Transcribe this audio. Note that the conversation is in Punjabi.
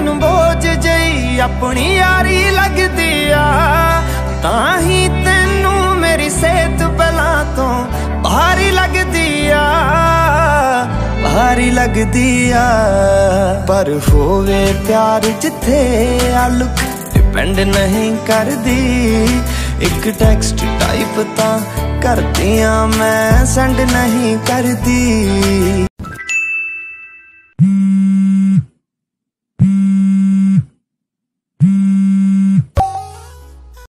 ਮੈਨੂੰ ਬੋਝ ਜਈ ਆਪਣੀ ਯਾਰੀ ਲੱਗਦੀ ਆ। ਤਾਂ ਹੀ ਤੈਨੂੰ ਮੇਰੀ ਸਿਹਤ ਪਹਿਲਾਂ ਤੋਂ ਭਾਰੀ ਲੱਗਦੀ ਆ। ਭਾਰੀ ਲੱਗਦੀ ਆ। ਪਰ ਹੋਵੇ ਪਿਆਰ ਜਿੱਥੇ ਆਲੁਕ ਡਿਪੈਂਡ ਨਹੀਂ ਕਰਦੀ। ਇੱਕ ਟੈਕਸਟ ਟਾਈਪ ਤਾਂ ਕਰਦੀਆਂ ਮੈਂ ਸੈਂਡ ਨਹੀਂ ਕਰਦੀ।